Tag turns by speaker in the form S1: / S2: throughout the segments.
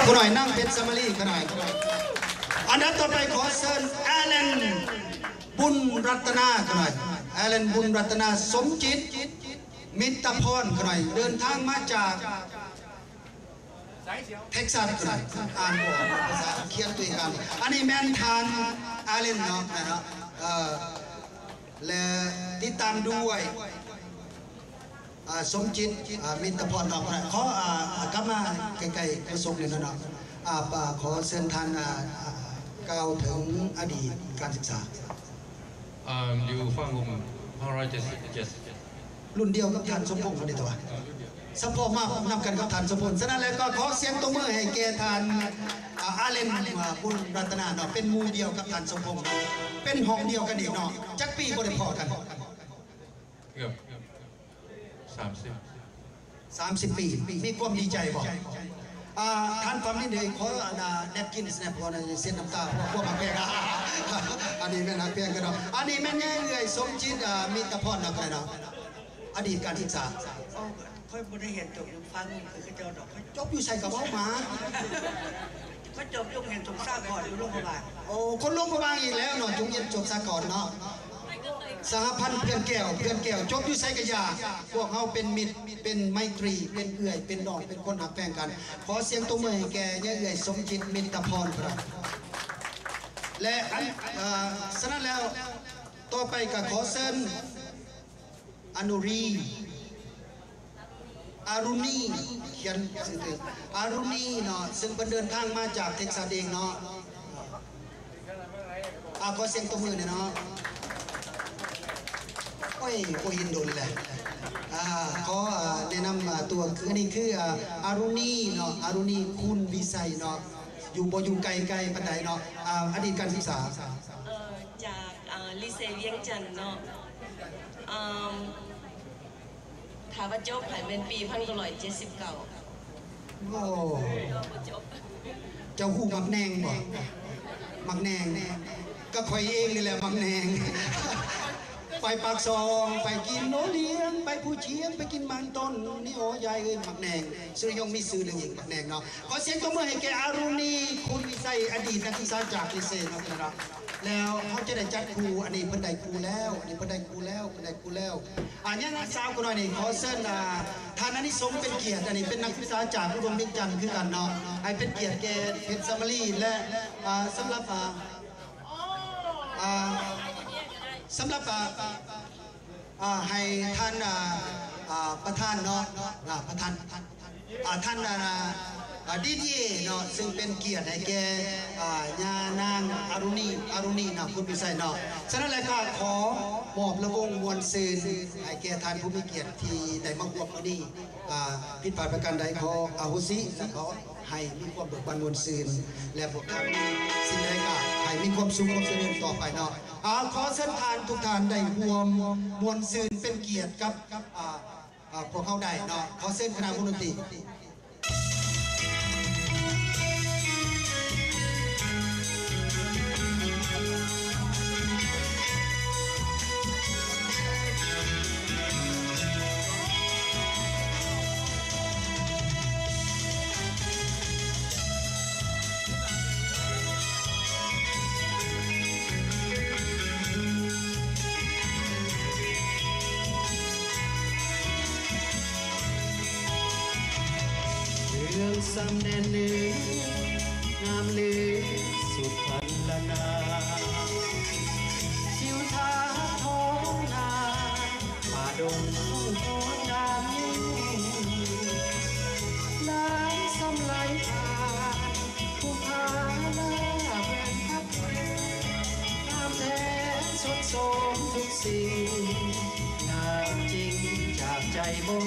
S1: ขหน่อยนั่งเป็นสมารีขหน่อยอันดับต่อไปขอเชิญแอลเลนบุญรัตนาขหน่อยแอลเลนบุญรัตนาสมจิต มิตรพรขหน่อยเดินทางมาจากเท็กซัสขหน่อยอ่านบ่ออกภาษาเขียนตัวเองอ่านอันนี้แมนทานแอลเลนเนาะนะครับเอ่อและติดตามด้วย สมจิตอ่ามิตรพรดอกนะขออ่ากลับมาใกล้ๆประสบเลยนะเนาะอ่าป่าขอเชิญท่านอ่าอ่ากล่าวถึงอดีตการศึกษา
S2: อ่าอยู่ฝั่งผมห้าร้อยเจ็ดสิบเจ็ด
S1: รุ่นเดียวกับท่านสมพงษ์กันดีตัวสมพงษ์มากนำกันกับท่านสมพงษ์ฉะนั้นแล้วก็ขอเสียงตบมือให้แก่ท่านอ่าอาเลนอ่าบุญรัตนาเนาะเป็นหมูเดียวกับท่านสมพงษ์เป็นห้องเดียวกันอีกเนาะจักปีบ่ได้พอกัน
S2: เกือบ สามสิบ
S1: 30 ปีมีความดีใจบ่อ่าท่านฟังนิดเดียวขออ่าแนบกินสแนปก่อนนะเส้นน้ำตาเพราะพวกมาแพงอะอันนี้แม่นนักเพียงกันเนาะอันนี้แม่นแย่เอื่อยสมจิตอ่ามีตะพรเนาะกันเนาะอดีตการศึกษา
S3: โอ้ค่อยบ่ได้เห็นจบอยู่ฟังคือเขาเจ้าดอกเขา
S1: จบอยู่ใส่กระบอกหมา
S3: เขาจบยกเห็นสงสร้างก่อนอยู่โรงพยาบาล
S1: โอ้คนลงพระบางอีกแล้วเนาะจงเย็นจบซะก่อนเนาะ สหพันธ์เพื่อนแก้วเพื่อนแก้วจบอยู่ใส่กระยา พวกเขาเป็นมิตรเป็นไมตรีเป็นเอื่อย เป็นดอกเป็นคนหักแพงกัน ขอเสียงตัวมือให้แกแย่เอื่อยสมจิตมิตรพรครับและอันเอ่อฉะนั้นแล้วต่อไปก็ขอเชิญอนุรีอารุณีเขียนสื่อถึงอารุณีเนาะซึ่งเป็นเดินทางมาจากเท็กซัสเองเนาะอาขอเสียงตัวมือเนาะ โอ้ยโอ้ยยินโดนเลยอ่าขออ่าแนะนำอ่าตัวคืออันนี้คืออ่าอารุณีเนาะอารุณีคุณวิสัยเนาะอยู่บ่อยู่ไกลไกลปันใดเนาะอ่าอดีตการศึกษา
S4: เอ่อจากเอ่อลิเซเวียงจันทน์เนาะอืมถามว่าจบผ่านเป็นปีพันเก้าร้อยเจ็ดสิบเก้า
S1: โอ้
S4: จบ
S1: เจ้าหูมักแนงบ่มักแนงก็คอยเองนี่แหละมักแนง ไปปากซองไปกินโนเลี้ยงไปผู้เชียงไปกินมันต้นนี่โอ้ยายเอ้ยมักแหนงสุริยงมีซื้อเรื่องหญิงมักแหนงเนาะขอเสียงตบมือให้แกอารุณีคุณวิสัยอดีตนักศึกษาจากลิเซนะครับแล้วเขาจะได้จัดครูอันนี้เพิ่นได้ครูแล้วอันนี้เพิ่นได้ครูแล้วเพิ่นได้ครูแล้วอันนี้นะสาวกนหน่อยนี่ขอเชิญอ่าทานอันนี้สมเป็นเกียรติอันนี้เป็นนักศึกษาจากอุดมมิตรจันทร์คือกันเนาะให้เป็นเกียรติแก่เพชรสมรีและอ่าสำหรับอ่าอ่า สำหรับให้ท่านประธานเนาะประธานท่านดีดีเนาะซึ่งเป็นเกียรติให้แก่อ่าญานางอารุณีอารุณีนะคุณพิสัยเนาะฉะนั้นแล้วก็ขอมอบระวงมวลซืนให้แก่ท่านผู้มีเกียรติที่ได้มาร่วมมื้อนี้ผิดพลาดประการใดขออโหสิและขอให้มีความเบิกบานมวลซืนและพวกท่านมีสิ่งใดก็ให้มีความสุขความเจริญต่อไปเนาะ อาขอเส้นทานทุกทานได้รวมมวลซืนเป็นเกียรติกับพวกเขาได้เนาะขอเส้นคณะผู้ดนตรี
S5: สำเนนเนื้องามลือสุพรรณนาทิวทาท้องนาป่าดงทุ่งโคนดามยิ่งน้ำซ้ำไหลผ่านภูผาหน้าแผ่นพักงามแท้สดสมทุกสิ่งงามจริงจากใจบ่า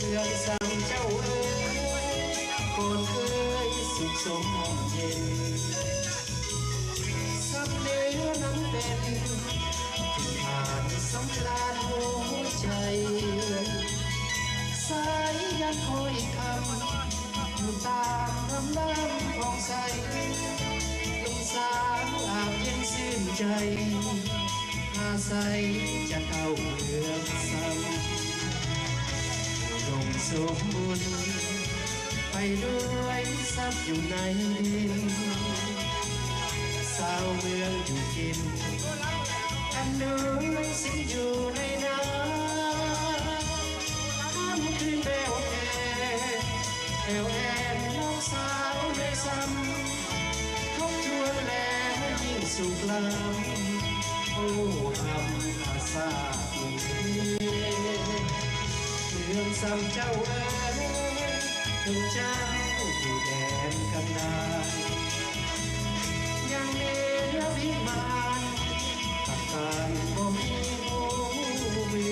S5: เรื่องสั่ง เจ้าเอ๋ยก่อนเคยสุขสมเย็นสับเนื้อนั้นเป็นผ่านสำราญหัวใจสายยันคอยคำอยู่ตามลำน้ำของใสลมสางอาบเย็นชื่นใจอาศัยจะเข้าเมืองซ้ำ อุดมสมบูรณ์ไปด้วยทรัพย์อยู่ในดินสาวเมืองอยู่กินกันด้วยสิ่ง อยู่ในน้ำค่ำคืนแววแอแอวแอนน้องสาวในซ้ำทบทวนแล้วยิ่งสุขล้ำโอ้ทำอาสาหนุ่มเมืองซ้ำเจ้าเอ๋ยถึงเจ้าอยู่แดนกันดารยังเนื้อวิมานตักการบ่มีหูวี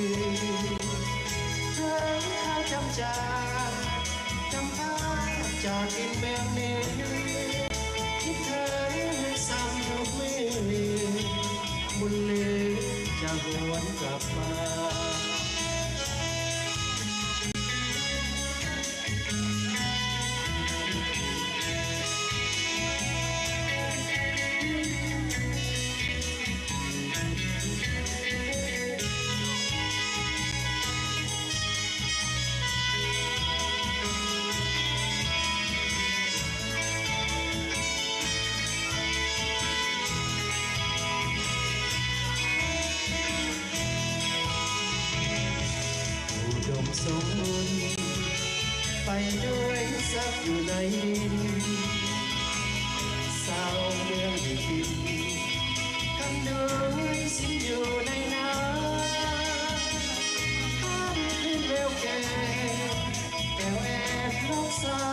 S5: เธอข้าจำจาจำพาจากดินเมืองนี้คิดเธอซ้ำทุกมือบุญเลือจะหวนกลับมา สมบูรณ์ไปด้วยทรัพย์อยู่ในดินสาวเมืองอยู่ดินกันด้วยสิ่งอยู่ในน้ำข้ามคืนเววแก่แก้วแอบนกสา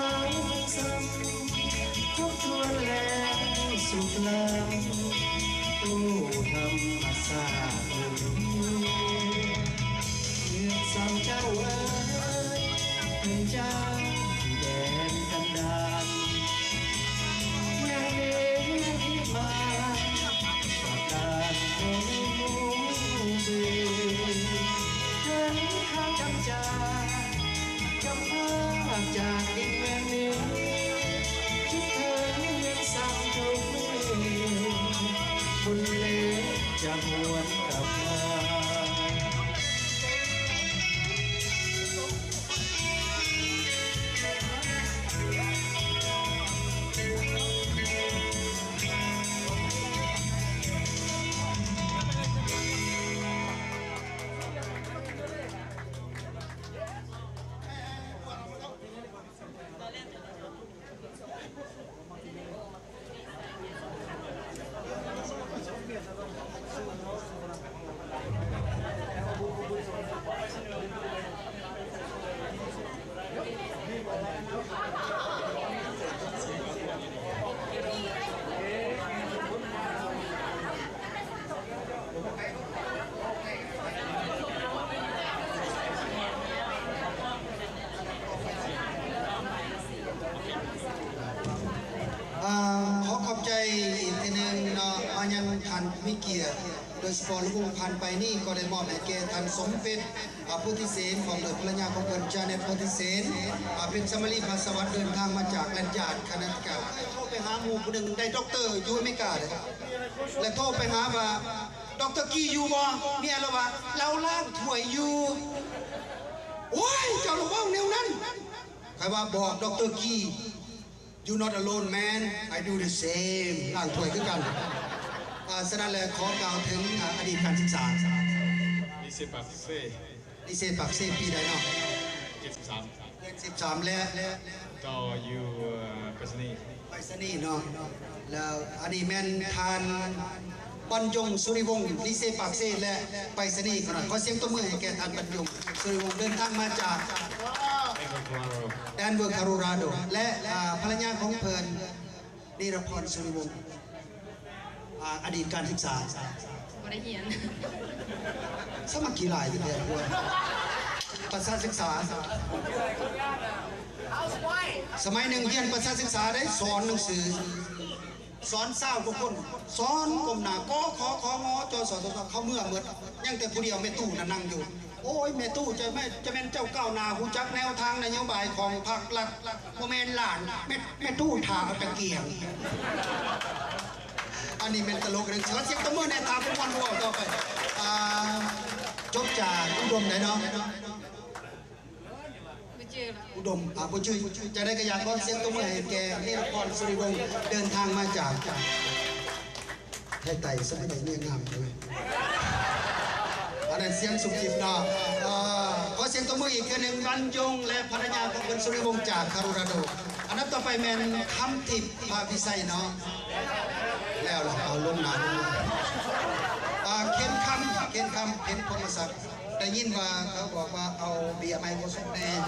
S5: เกียร
S1: ติ โดยเฉพาะลูกพันไปนี่ก็ได้มอบให้แก่ท่านสมเด็จอ่าพุทธิเสนของเดือภรรยาของเพิ่นจาเน็ตพุทธิเสนอาเป็นสมรีภาสวัสดิ์เดินทางมาจากแลนยาดคณะเก่าโทรไปหาหมู่ผู้หนึ่งได้ด็อกเตอร์ยู่อเมริกาเลยและโทรไปหาว่าด็อกเตอร์กี้อยู่บ่เมียเราว่าเราล้างถ้วยยูโอ้ยเจ้าระวังแนวนั้นใครว่าบอกด็อกเตอร์กี้ You not alone man I do the same ล่างถ้วยคือกัน อ่าฉะนั้นเลยขอกล่าวถึงอ่าอดีตการศึกษา
S2: ลิเซปักเซ่
S1: ดิเซปักเซปีใดเนาะ
S2: เจ็ดสิบสาม
S1: เดือนสิบสามและและ
S2: ต่ออยู่ปัสนี
S1: ไปสนีย์เนาะแล้วอดีตแมนทานบรรยงสุริวงศ์ลิเซปักเซและไปสนีย์กันหน่อยขอเสียงตัวมือให้แก่ทานบรรยงสุริวงศ์เดินทางมาจาก
S2: เอ็กโคลาโร
S1: แดนเวอร์คาโรราโดและอ่าภรรยาของเพลินนิรพรสุริวงศ์ อ่าอดีตการศึกษา
S4: บริเหียน
S1: สมัครกีฬาที่เดียวด้วยภาษาศึกษา สมัยหนึ่งเรียนภาษาศึกษาได้สอนหนังสือ สอนเศร้าทุกคน สอนกลมหนาก็ขอของอจอสอสอเขาเมื่อเมื่อยังแต่ผู้เดียวแม่ตู้น่ะนั่งอยู่ โอ้ยแม่ตู้จะแม่จะเป็นเจ้าเก้าวหนาหูจักแนวทางนโยบายของพรรครัฐโมเมนหลานแม่แม่ตู้ถาเอาตะเกียง อันนี้เป็นตลกเรื่องขอเสียงตะมือในตามเป็นวันวัวต่อไปอ่าจบจากอุดมไหนเนาะ
S4: อุ
S1: ดมอาผู้ช่วยจะได้กระยากรเสียงตัวเมื่อให้แกนี่ละครสุริวงศ์เดินทางมาจากไทยไต่สมัยไหนเนี่ยงามเลยอันนั้นเสียงสุจิบเนาะอ่าขอเสียงตัวเมื่ออีกคือหนึ่งบรรยงและภรรยาของคุณสุริวงศ์จากคารุราโด นับต่อไปแมนคำติดพาพิไซเนาะแล้วเราเอาลงนาลงนาเข็นคำเข็นคำเข็นคมศักดิ์ได้ยินว่าเขาบอกว่าเอาเบียร์ไมโครซอฟแมน